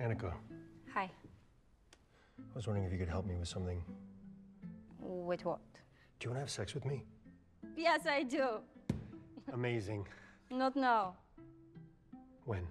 Anika, Hi. I was wondering if you could help me with something. With what? Do you want to have sex with me? Yes, I do. Amazing. Not now. When?